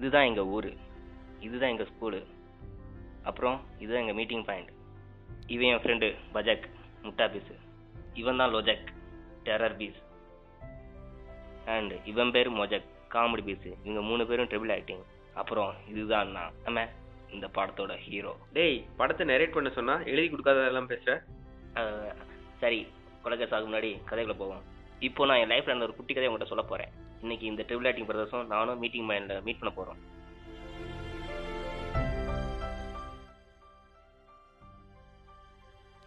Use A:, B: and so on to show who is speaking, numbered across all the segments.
A: இதுதான் எங்க ஊரு. இதுதான் எங்க ஸ்கூலு அப்புறம் இதுதான் எங்க மீட்டிங் பாயிண்ட் இவன் என் ஃப்ரெண்டு பஜாக் முட்டா பீஸ் இவன் தான் லோஜக் டெரர் பீஸ் அண்ட் இவன் பேர் மொஜக் காமெடி பீஸ் இவங்க மூணு பேரும் ட்ரிபிள் ஆக்டிங் அப்புறம் இதுதான் நான். நம்ம இந்த படத்தோட ஹீரோ
B: டேய் படத்தை நரேட் பண்ண சொன்னா எழுதி கொடுக்காததெல்லாம் பேசுற?
A: சரி கொலைகேஸ் ஆகும் முன்னாடி கதைக்குள்ள போவோம். இப்போ நான் என் லைஃப்ல இருந்த ஒரு குட்டி கதையை உங்கள்கிட்ட சொல்ல போறேன். இன்னைக்கு இந்த ட்ரிபிள் ஆக்டிங் பிரதர்ஸும் நானும் மீட்டிங் மைண்ட்ல மீட் பண்ண போறோம்.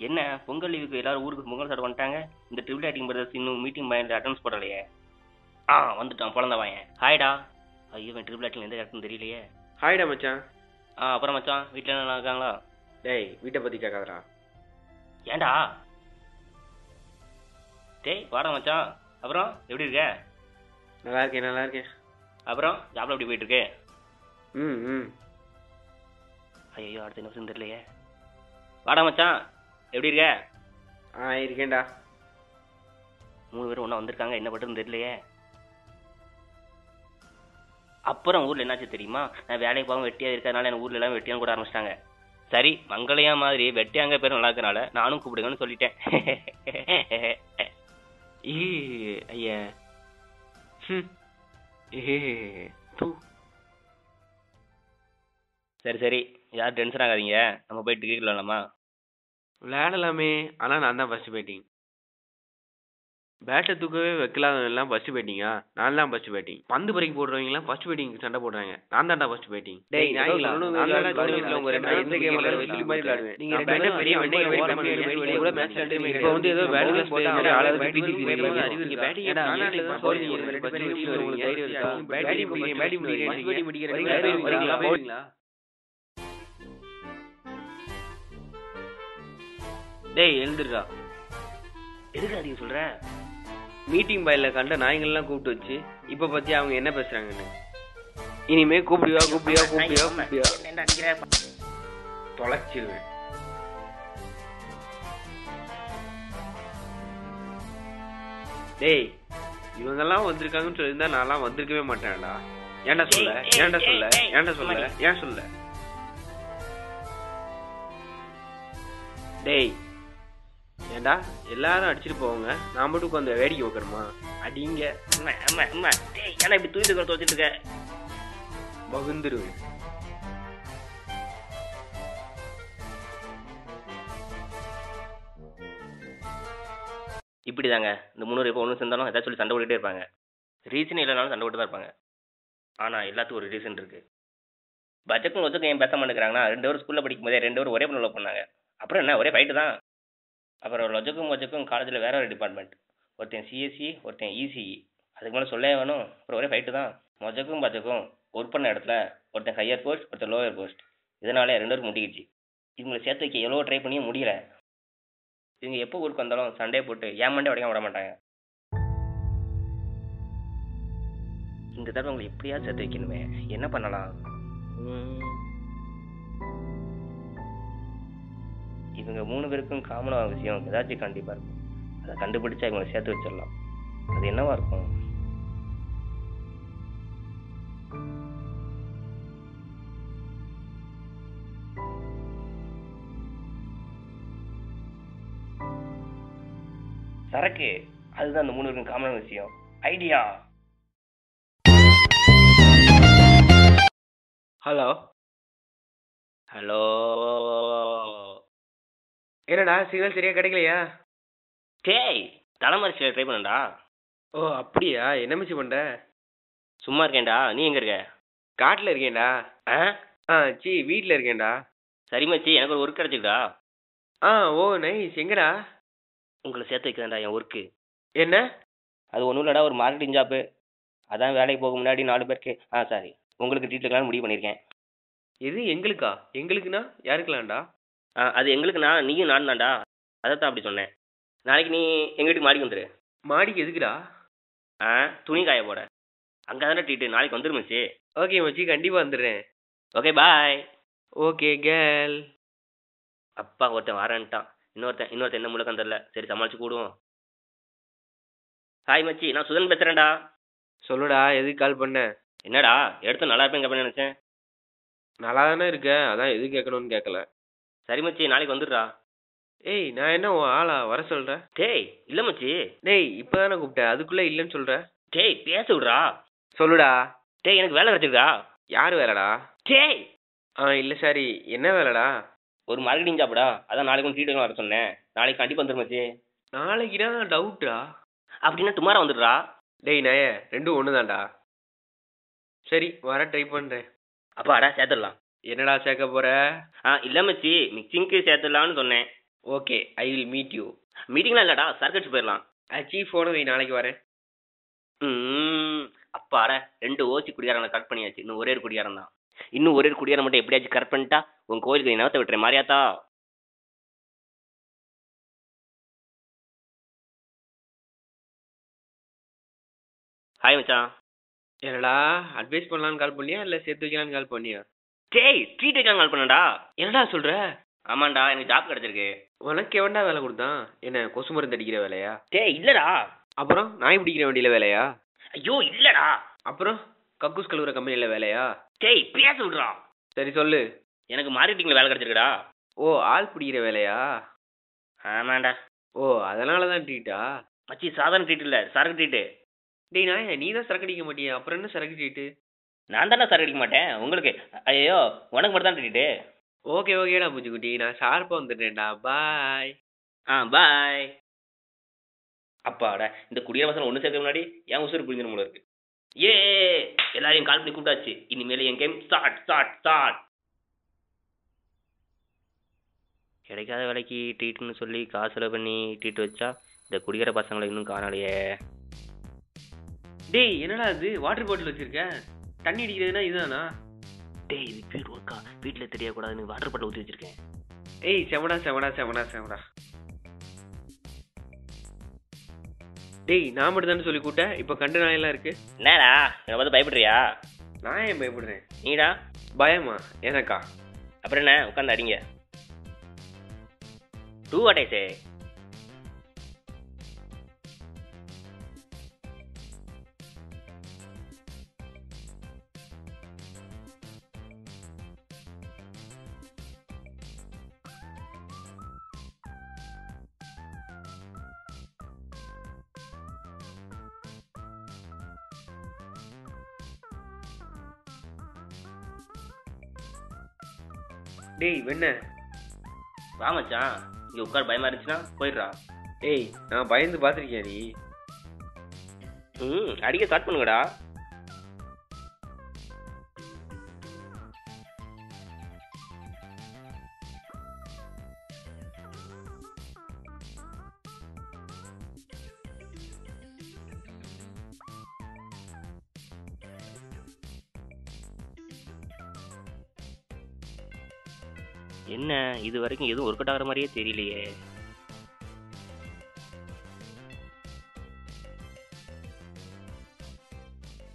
A: என்ன பொங்கல் லீவுக்கு எல்லாரும் ஊருக்கு பொங்கல் சாப்பிட வந்துட்டாங்க? இந்த ட்ரிபிள் ஆக்டிங் பிரதர்ஸ் இன்னும் மீட்டிங் மைண்ட்ல அட்டன்ஸ் போடலையே. ஆ வந்துட்டான் பிறந்த வாயன் ஹாய்டா ஐயோ இவன் ட்ரிபிள் ஆக்டிங் எந்த கரெக்ட்னு தெரியலையே.
B: ஹாய்டா மச்சான்.
A: ஆ அப்புறம் மச்சான் வீட்டில் நல்லா இருக்காங்களா?
B: டேய் வீட்டை பத்தி கேட்காதடா.
A: ஏன்டா? டேய் வாடா மச்சான். அப்புறம் எப்படி இருக்க?
B: நல்லா இருக்கேன் நல்லா இருக்கேன்
A: அப்புறம் ஜாப்ல எப்படி போயிட்டு இருக்கு?
B: ம் ம்.
A: ஐயோ அடுத்த நிமிஷம் தெரியலையே. வாடா மச்சான். எப்படி இருக்க?
B: ஆ இருக்கேன்டா.
A: மூணு பேரும் ஒன்றா வந்திருக்காங்க என்ன பண்ணுறதுன்னு தெரியலையே. அப்புறம் ஊர்ல என்னாச்சு தெரியுமா? நான் வேலைக்கு போகாம வெட்டியா இருக்கிறதுனால எனக்கு ஊர்ல எல்லாம் வெட்டியான்னு கூட ஆரம்பிச்சிட்டாங்க. சரி மங்களையா மாதிரி வெட்டியாங்க பேர் நல்லா இருக்கனால நானும் கூப்பிடுங்கன்னு சொல்லிட்டேன்.
B: ஈ ஐயா. ம் ஏ தூ
A: சரி சரி. யாரும் டென்ஷன் ஆகாதீங்க. நம்ம போயிட்டு கிரிக்கெட் விளாடலாமா?
B: விளையாடலாமே. ஆனா நான் தான் ஃபர்ஸ்ட் பேட்டிங் பேட்டை தூக்கவே வைக்கலாம் எல்லாம் ஃபர்ஸ்ட் பேட்டிங்கா நான் தான் ஃபர்ஸ்ட் பேட்டிங் பந்து பறிக்க போடுறவங்கலாம் ஃபர்ஸ்ட் பேட்டிங் சண்டை போடுறாங்க நான் தான்டா ஃபர்ஸ்ட் பேட்டிங்
C: டேய்.
B: நீங்க. இப்போ வந்து ஏதோ
C: bowling
B: வேலையில
C: போட்டா
B: போய்
C: ஆளாளுக்கு
B: ஆளாளுக்கு
C: PT
B: PT
C: தெரியுது.
B: தெரியுது.
C: அறிவு இருக்கா?
B: batting
C: ஏடா,
B: நாலு
C: வீட்டுல
B: நாள்
C: தான்
B: bowling
C: bowling
B: ஒரு
C: ரெண்டு
B: பத்து
C: பேரும்
B: நிமிஷம்
C: வீட்டுல
B: உங்களுக்கு
C: தைரியம் இருக்கா?
B: batting
C: batting
B: முடிக்கிறீங்க, batting முடிக்கிறீங்க,
C: first batting முடிக்கிறீங்க.
B: வரீங்களா,
C: வரீங்களா?
B: வரீங்களா?
C: வரீங்களா?
B: டேய் எழுந்துடுறா
A: எதுக்கு அதிகம் சொல்ற
B: மீட்டிங் பாயில கண்ட நாய்ங்கள்லாம் கூப்பிட்டு வச்சு இப்ப பத்தி அவங்க என்ன பேசுறாங்கன்னு. இனிமே கூப்பிடுவா கூப்பிடுவா கூப்பிடுவா கூப்பிடுவா தொலைச்சிருவேன். டேய் இவங்கெல்லாம் வந்திருக்காங்கன்னு சொல்லியிருந்தா நான்லாம் வந்திருக்கவே மாட்டேன்டா. ஏன்டா சொல்ல? ஏன்டா சொல்ல? ஏன்டா சொல்ல. ஏன் சொல்ல? டேய் ஏன்டா எல்லாரும் அடிச்சிட்டு போவாங்க நான் மட்டும் உட்காந்து வேடிக்கை வைக்கிறோமா அடிங்க.
A: அம்மா அம்மா அம்மா. டேய் ஏன்னா இப்படி தூக்கி தூக்கி துவச்சிட்டு இருக்க?
B: பகுந்துருவேன்
A: இப்படிதாங்க. இந்த முந்நூறு எப்போ ஒன்று சேர்ந்தாலும் ஏதாச்சும் சொல்லி சண்டை போட்டுட்டே இருப்பாங்க. ரீசன் இல்லைனாலும் சண்டை போட்டு தான் இருப்பாங்க. ஆனா எல்லாத்துக்கும் ஒரு ரீசன் இருக்கு. பட்ஜெட்டும் ஒத்துக்கும் ஏன் பேச மாட்டேங்கிறாங்கன்னா ரெண்டு பேரும் ஸ்கூல்ல படிக்கும் போதே ரெண்டு பேரும் ஒரே பண்ண பண்ணாங்க. அப்புறம் என்ன? ஒரே ஃபைட்டு தான். அப்புறம் லொஜக்கும் மொஜக்கும் காலேஜில் வேற ஒரு டிபார்ட்மெண்ட் ஒருத்தன் சிஎஸ்சி ஒருத்தன் இசிஇ அதுக்கு மேலே சொல்லவே வேணும். அப்புறம் ஒரே ஃபைட்டு தான். மொஜக்கும் பஜக்கும் ஒர்க் பண்ண இடத்துல ஒருத்தன் ஹையர் போஸ்ட் ஒருத்தன் லோயர் போஸ்ட் இதனாலே ரெண்டு பேரும் முட்டிக்கிச்சு. இவங்களை சேர்த்து வைக்க எவ்வளோ ட்ரை பண்ணியும் முடியல. இவங்க எப்போ ஊருக்கு வந்தாலும் சண்டே போட்டு ஏன் மண்டே உடைக்க விட மாட்டாங்க. இந்த தடவை உங்களை எப்படியாவது சேர்த்து வைக்கணுமே. என்ன பண்ணலாம்? இவங்க மூணு பேருக்கும் காமனான விஷயம் ஏதாச்சும் கண்டிப்பா இருக்கும். அதை கண்டுபிடிச்சா இவங்களை சேர்த்து வச்சிடலாம். அது என்னவா இருக்கும்? சரக்கு அதுதான் அந்த மூணு பேருக்கும் காமனான விஷயம். ஐடியா.
B: ஹலோ
A: ஹலோ
B: என்னடா சிக்னல் சரியா கிடைக்கலையா?
A: டேய் தலைமறை ட்ரை பண்ணடா.
B: ஓ அப்படியா? என்ன மிச்சு பண்ற?
A: சும்மா இருக்கேன்டா நீ எங்க இருக்க?
B: காட்டுல இருக்கேன்டா.
A: ஆ?
B: ஆ சி வீட்ல இருக்கேன்டா.
A: சரி மச்சி எனக்கு ஒரு ஒர்க் கிடைச்சிருக்கா
B: ஆ ஓ நைஸ் எங்கடா?
A: உங்களை சேர்த்து வைக்கிறேன்டா என் ஒர்க்கு
B: என்ன?
A: அது ஒன்றும் இல்லடா ஒரு மார்க்கெட்டிங் ஜாப்பு அதான் வேலைக்கு போக முன்னாடி நாலு பேருக்கு ஆ சாரி உங்களுக்கு வைக்கலாம்னு முடிவு பண்ணியிருக்கேன்
B: எது எங்களுக்கா? எங்களுக்குனா யாருக்கலாம்டா
A: ஆ அது எங்களுக்கு நான் நீயும் நான் தான்டா அதை தான் அப்படி சொன்னேன். நாளைக்கு நீ எங்கள் வீட்டுக்கு மாடிக்கு வந்துரு.
B: மாடிக்கு எதுக்குடா?
A: ஆ துணி காய போட. அங்கே தானே ட்ரீட்டு நாளைக்கு வந்துரு மச்சி
B: ஓகே மச்சி கண்டிப்பா வந்துடுறேன்.
A: Okay bye.
B: Okay girl.
A: அப்பா ஒருத்தன் வரேன்ட்டான். இன்னொருத்தன் இன்னொருத்தன் என்ன முழுக்கம் தெரில சரி சமாளிச்சு கூடுவோம். ஹாய் மச்சி நான் சுதன் பேசுகிறேன்டா
B: சொல்லுடா எதுக்கு கால் பண்ண?
A: என்னடா எடுத்து நல்லா இருப்பேன் கேட்பேன்னு நினச்சேன்.
B: நல்லா தானே இருக்க அதான் எது கேட்கணும்னு கேட்கல.
A: சரி மச்சி நாளைக்கு வந்துடுறா.
B: ஏய் நான் என்ன உன் ஆளா? வர சொல்ற.
A: டேய் இல்லை மச்சி.
B: டேய் இப்பதானே கூப்பிட்டேன் அதுக்குள்ள இல்லைன்னு சொல்ற.
A: டேய் பேச விட்றா.
B: சொல்லுடா.
A: டேய் எனக்கு வேலை கிடைச்சிருக்கா.
B: யார் வேலைடா?
A: டேய்.
B: ஆ இல்ல சரி. என்ன வேலைடா?
A: ஒரு மார்க்கெட்டிங் ஜாப்டா அதான் நாளைக்கு ஒன்று ட்ரீட் வர சொன்னேன். நாளைக்கு கண்டிப்பாக வந்துடும் மச்சி.
B: நாளைக்குடா டவுட்டா
A: அப்படின்னா டுமாரோ வந்துடுறா.
B: டேய் நய ரெண்டும் ஒண்ணுதான்டா. சரி வர ட்ரை பண்றேன்.
A: அப்பாடா சேர்த்துடலாம்.
B: என்னடா சேர்க்க போற?
A: ஆ இல்லை மச்சி. மிக்சிங்க்கு சேர்த்துடலான்னு சொன்னேன்.
B: Okay I will meet you
A: மீட்டிங்லாம் இல்லைடா. சர்க்கட்ஸ் போயிடலாம்.
B: சீஃப் ஃபோனை வை நாளைக்கு வரேன்.
A: ம் அப்பாடா ரெண்டு ஓசி குடியாரங்களை கட் பண்ணியாச்சு. இன்னும் ஒரே ஒரு குடியாரம் தான். இன்னும் ஒரே ஒரு குடியாரம் மட்டும் எப்படியாச்சும் கட் பண்ணிட்டா உன் கோயிலுக்கு நீ நகத்தை விட்டுறேன் மாரியாத்தா. ஹாய் மச்சான்.
B: என்னடா அட்வைஸ் பண்ணலான்னு கால் பண்ணியா? இல்ல சேர்த்து வைக்கலான்னு கால் பண்ணியா?
A: டேய் ட்ரீட் கால் பண்ணடா
B: என்னடா சொல்ற?
A: ஆமாண்டா எனக்கு ஜாப் கிடைச்சிருக்கு.
B: உனக்கு எவன்டா வேலை கொடுத்தான்? என்ன கொசு மருந்து அடிக்கிற வேலையா?
A: டேய் இல்லடா.
B: அப்புறம் நாய் பிடிக்கிற வண்டியில வேலையா?
A: ஐயோ இல்லடா.
B: அப்புறம் கக்கூஸ் கழுவுற கம்பெனில வேலையா?
A: டேய் பேச விடுறா.
B: சரி சொல்லு.
A: எனக்கு மார்க்கெட்டிங்ல வேலை கிடைச்சிருக்குடா.
B: ஓ ஆள் பிடிக்கிற வேலையா?
A: ஆமாண்டா.
B: ஓ அதனால தான் ட்ரீட்டா
A: மச்சி சாதாரண ட்ரீட் இல்ல சரக்கு ட்ரீட்டு
B: டேய் நாய நீ தான் சரக்கு அடிக்க மாட்டியா. அப்புறம் என்ன சரக்கு ட்ரீட்டு
A: நான் தானே சரக்கு அடிக்க மாட்டேன். உங்களுக்கு ஐயோ உனக்கு மட்டும் தான் ட்ரீட்டு
B: ஓகே ஓகேடா பூச்சிக்குட்டி. நான் ஷார்ப்பா வந்துட்டேன்டா. பாய்
A: ஆ பாய் அப்பாடா இந்த குடியரசன் ஒன்று சேர்க்க முன்னாடி என் உசுறு புரிஞ்சிடும் போல இருக்கு. ஏ எல்லாரையும் கால் பண்ணி கூப்பிட்டாச்சு. இனிமேல் என் கேம் ஸ்டார்ட் ஸ்டார்ட் ஸ்டார்ட் கிடைக்காத வேலைக்கு ட்ரீட்னு சொல்லி காசு செலவு பண்ணி ட்ரீட் வச்சா இந்த குடிக்கிற பசங்களை இன்னும் காணலையே
B: டேய் என்னடா இது? வாட்டர் பாட்டில் வச்சிருக்க? தண்ணி அடிக்கிறதுனா இதுதானா?
A: டேய் இது பீர் ஒர்க்கா? வீட்டில் தெரியக்கூடாதுன்னு வாட்டர் பாட்டில் ஊற்றி வச்சிருக்கேன்.
B: ஏய் செவடா செவடா செவடா செவடா. டேய் நான் மட்டும் தானே சொல்லி கூட்டேன் இப்போ கண்டு நாயெல்லாம் இருக்கு.
A: என்னடா என்னை பார்த்து பயப்படுறியா?
B: நான் ஏன் பயப்படுறேன்?
A: நீடா.
B: பயமா? எனக்கா?
A: அப்புறம் என்ன? உட்காந்து அடிங்க. டூ வாட்டேசே
B: டேய் வெண்ண.
A: வா மச்சான். இங்கே உட்கார் பயமா இருந்துச்சுன்னா போயிடுறா.
B: டேய் நான் பயந்து பார்த்துருக்கியா நீ
A: ம் அடிக்க ஸ்டார்ட் பண்ணுங்கடா. என்ன? இது வரைக்கும் எதுவும் ஒர்க் அவுட் ஆகிற மாதிரியே தெரியலையே.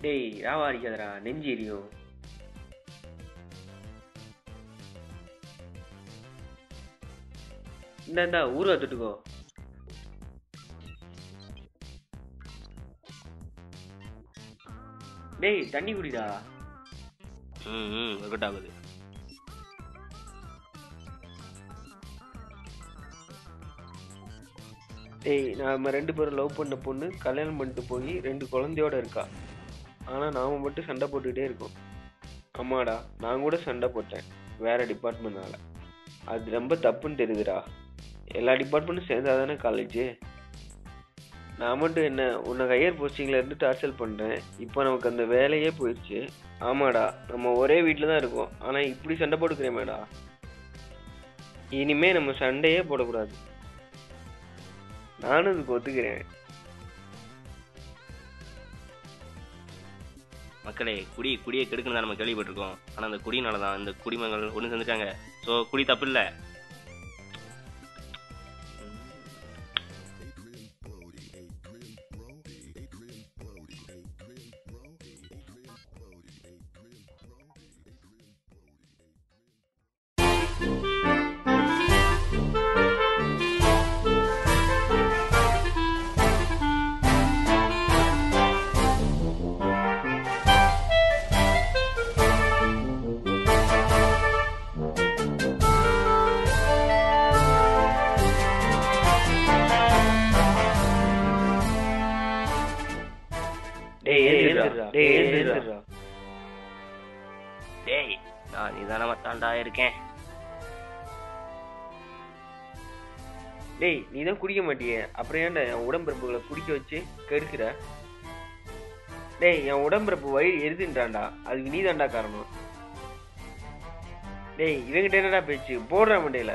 B: டேய் ராவா அடிக்காதடா நெஞ்சு எரியும். இந்தா இந்தா ஊருவா தொட்டுக்கோ. டேய் தண்ணி குடிடா.
A: ம் ம் ஒர்க் அவுட் ஆகுது.
B: ஏய் நாம ரெண்டு பேரும் லவ் பண்ண பொண்ணு கல்யாணம் பண்ணிட்டு போய் ரெண்டு குழந்தையோட இருக்கா? ஆனால் நாம் மட்டும் சண்டை போட்டுக்கிட்டே இருக்கோம். ஆமாடா நான் கூட சண்டை போட்டேன் வேற டிபார்ட்மெண்ட்னால அது ரொம்ப தப்புன்னு தெரியுதுடா. எல்லா டிபார்ட்மெண்ட்டும் சேர்ந்தாதானே காலேஜு நான் மட்டும் என்ன உன்னை ஹையர் போஸ்டிங்லேருந்து டார்ச்சல் பண்ணுறேன் இப்போ நமக்கு அந்த வேலையே போயிடுச்சு. ஆமாடா நம்ம ஒரே வீட்டில் தான் இருக்கோம். ஆனால் இப்படி சண்டை போட்டுக்கிறேமேடா. இனிமே நம்ம சண்டையே போடக்கூடாது. நானும் இதுக்கு ஒத்துக்கிறேன்.
A: மக்களே குடி குடியை கெடுக்கணும் தான் நம்ம கேள்விப்பட்டிருக்கோம். ஆனால் அந்த குடினால தான் இந்த குடிமங்கள் ஒன்று செஞ்சுட்டாங்க ஸோ குடி தப்பு இல்லை.
B: டேய்
C: எழுந்துடா.
A: டேய் நான் நிதானமா தாண்டா இருக்கேன்.
B: டேய் நீ தான் குடிக்க மாட்டியே. அப்புறம் ஏன்டா என் உடம்பிறப்புகளை குடிக்க வச்சு கெடுக்கிற? டேய் என் உடம்பிறப்பு வயிறு எரிதுன்றான்டா. அதுக்கு நீ தான்டா காரணம். டேய் இவங்கிட்ட என்னடா பேச்சு? போடுற மண்டையில.